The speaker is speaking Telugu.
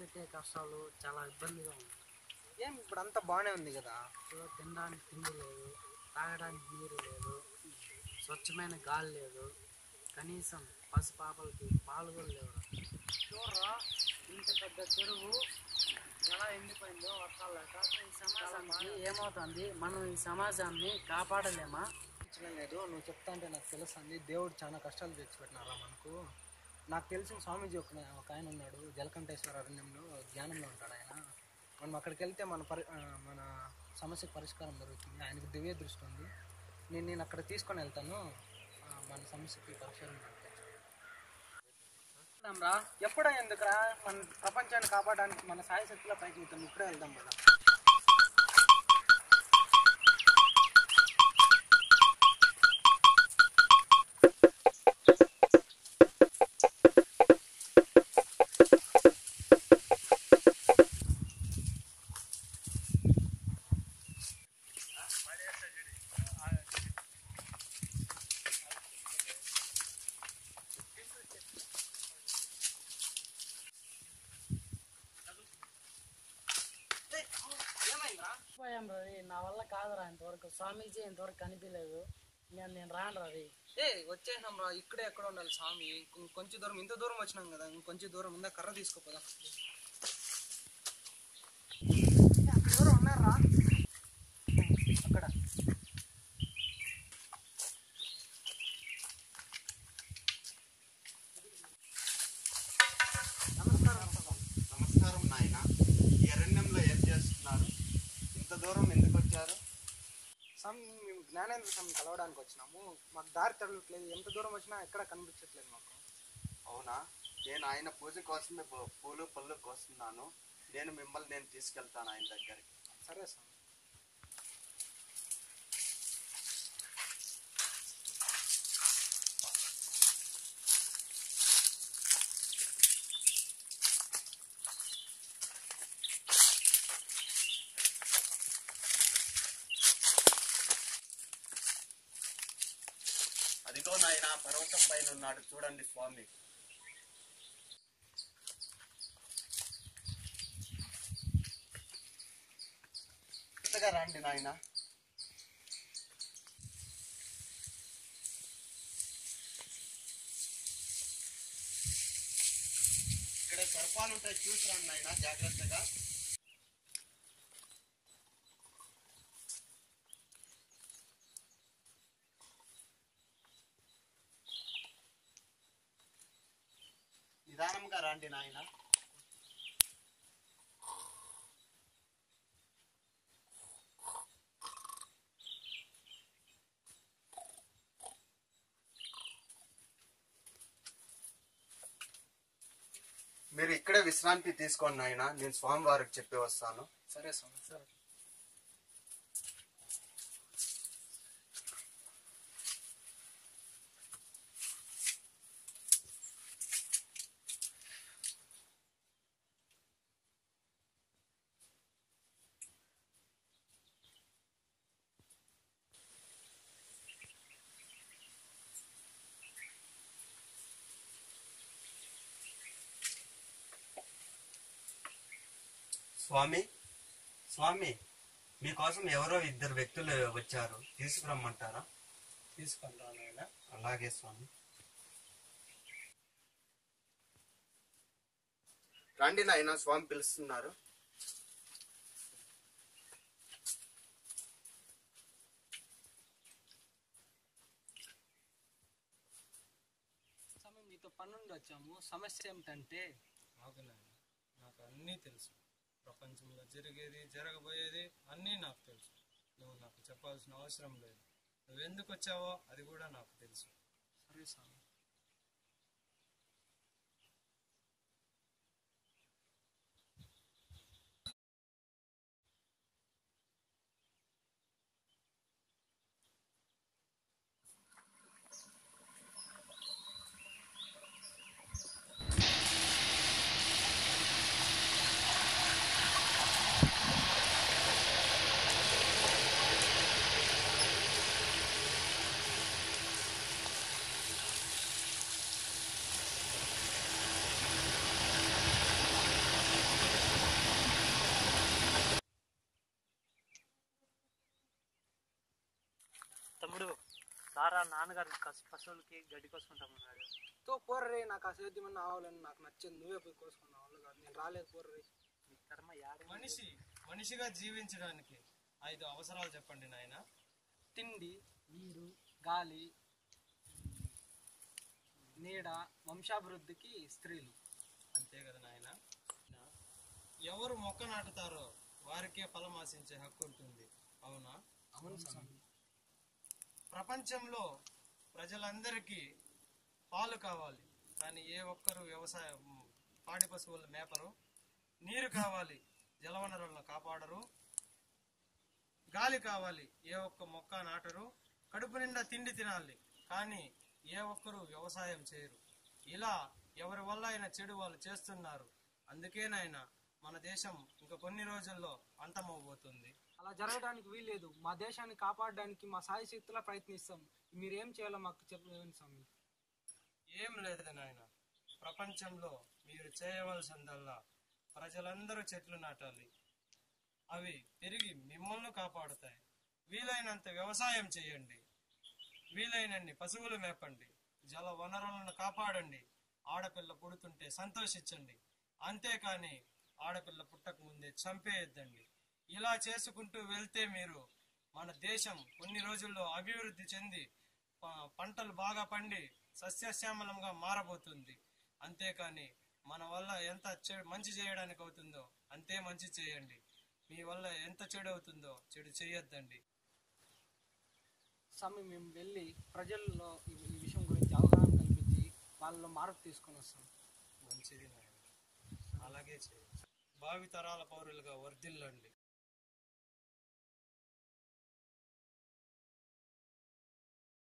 పెట్టే కష్టాలు చాలా ఇబ్బందిగా ఉంది. ఏం ఇప్పుడు అంతా బాగానే ఉంది కదా? సో తినడానికి తిండి లేదు తాగడానికి నీరు లేదు స్వచ్ఛమైన గాలి లేదు కనీసం పసిపాపలకి పాలు కూడా లేవు చూడరా ఇంత పెద్ద చెరువు ఎలా ఎండిపోయిందో వర్షాలు లేక. ఈ సమాజానికి ఏమవుతుంది? మనం ఈ సమాజాన్ని కాపాడలేమా? లేదు. నువ్వు చెప్తా అంటే నాకు తెలుస్తుంది దేవుడు చాలా కష్టాలు తెచ్చిపెట్టినారా మనకు? నాకు తెలిసిన స్వామీజీ ఒక ఒక ఆయన ఉన్నాడు జలకంఠేశ్వర అరణ్యంలో ధ్యానంలో ఉంటాడు ఆయన. మనం అక్కడికి వెళ్తే మన పరి మన సమస్యకు పరిష్కారం దొరుకుతుంది. ఆయనకు దివ్య దృష్టి ఉంది. నేను నేను అక్కడ తీసుకొని వెళ్తాను. మన సమస్యకి పరిష్కారం రా. ఎప్పుడో ఎందుకురా? మన ప్రపంచాన్ని కాపాడడానికి మన సాయశక్తిలో పైకి వెళ్తాం ఇప్పుడే వెళ్దాం కదా పోయాం రవి నా వల్ల కాదురా ఇంతవరకు. స్వామీజీ ఇంతవరకు కనిపించలేదు. నేను నేను రాను రవి ఏ వచ్చేసాం రా. ఇక్కడే ఎక్కడ ఉండాలి స్వామి? కొంచెం దూరం ఇంత దూరం వచ్చినాం కదా. ఇంకొంచెం దూరం ఉందా? కర్ర తీసుకోపోదా అక్కడ ఎవరో ఉన్నారా అక్కడ నమస్కారం నాయన ఈ అరణ్యంలో ఏం చేస్తున్నారు ఇంత దూరం ఎందుకు వచ్చారు? స్వామి మేము జ్ఞానేంద్ర స్వామిని కలవడానికి వచ్చినాము. మాకు దారి తగలట్లేదు ఎంత దూరం వచ్చినా ఎక్కడ కనిపించట్లేదు మాకు. అవునా? నేను ఆయన పూజ కోసమే పూలు పళ్ళు కోస్తున్నాను. నేను మిమ్మల్ని నేను తీసుకెళ్తాను ఆయన దగ్గరికి. సరే స్వామి. అదిగో నాయన పర్వతం పైన ఉన్నాడు చూడండి స్వామి. కొత్తగా రండి నాయన. ఇక్కడ సర్పాలు ఉంటాయి చూసిరండి నాయన జాగ్రత్తగా. రండి నాయన. మీరు ఇక్కడే విశ్రాంతి తీసుకోండి నాయన. నేను స్వామివారికి చెప్పి వస్తాను. సరే స్వామి సరే. స్వామి స్వామి మీకోసం ఎవరో ఇద్దరు వ్యక్తులు వచ్చారు. తీసుకురమ్మంటారా? తీసుకొని రా నాయన. అలాగే స్వామి. రండి నాయన స్వామి పిలుస్తున్నారు. స్వామి మీతో పని నుండి వచ్చాము సమస్య ఏమిటంటే నాకు అన్నీ తెలుసు. ప్రపంచంలో జరిగేది జరగబోయేది అన్నీ నాకు తెలుసు. నువ్వు నాకు చెప్పాల్సిన అవసరం లేదు. నువ్వు ఎందుకు వచ్చావో అది కూడా నాకు తెలుసు. సరే స్వామి నాన్నగారు పశువులకి గడ్డి కోసుకుంటామన్నాడు తో పోర్రే నాకు ఆ సేద్యమన్నా ఆవాలని నాకు నచ్చింది. నువ్వే పోయి కోసుకున్న వాళ్ళు కాదు. నేను రాలేదు పోర్రే. కర్మ యాడ మనిషి మనిషిగా జీవించడానికి ఐదు అవసరాలు చెప్పండి నాయన. తిండి నీరు గాలి నీడ వంశాభివృద్ధికి స్త్రీలు. అంతే కదా నాయన? ఎవరు మొక్క నాటుతారో వారికే ఫలం ఆశించే హక్కు ఉంటుంది. అవునా? అవును స్వామి. ప్రపంచంలో ప్రజలందరికీ పాలు కావాలి. కానీ ఏ ఒక్కరు వ్యవసాయం పాడి పశువుల మేపరు. నీరు కావాలి జలవనరులను కాపాడరు. గాలి కావాలి ఏ ఒక్క మొక్క నాటరు. కడుపు నిండా తిండి తినాలి కానీ ఏ ఒక్కరు వ్యవసాయం చేయరు. ఇలా ఎవరి వల్ల అయినా చెడు వాళ్ళు చేస్తున్నారు. అందుకేనాయన మన దేశం ఇంకా కొన్ని రోజుల్లో అంతమవబోతుంది అలా జరగడానికి వీల్లేదు. మా దేశాన్ని కాపాడడానికి మా సాయశక్తులా ప్రయత్నిస్తాం. మీరేం చేయాలో మాకు చెప్పండి స్వామి. ఏం లేదు నాయన. ప్రపంచంలో మీరు చేయవలసిందల్లా ప్రజలందరూ చెట్లు నాటాలి. అవి పెరిగి మిమ్మల్ని కాపాడుతాయి. వీలైనంత వ్యవసాయం చేయండి. వీలైనన్ని పశువులు మేపండి. జల వనరులను కాపాడండి. ఆడపిల్ల పుడుతుంటే సంతోషించండి. అంతేకాని ఆడపిల్ల పుట్టక ముందే చంపేయద్దండి. ఇలా చేసుకుంటూ వెళ్తే మీరు మన దేశం కొన్ని రోజుల్లో అభివృద్ధి చెంది పంటలు బాగా పండి సస్యశ్యామలంగా మారబోతుంది. అంతేకాని మన వల్ల ఎంత మంచి చేయడానికి అవుతుందో అంతే మంచి చేయండి. మీ వల్ల ఎంత చెడు అవుతుందో చెడు చేయొద్దండి. స్వామి మేము వెళ్ళి ప్రజల్లో ఈ విషయం గురించి అవగాహన కల్పించి వాళ్ళలో మార్పు తీసుకొని వస్తాం. మంచిది అలాగే చేయండి. భావి తరాల పౌరులుగా వర్ధిల్లండి.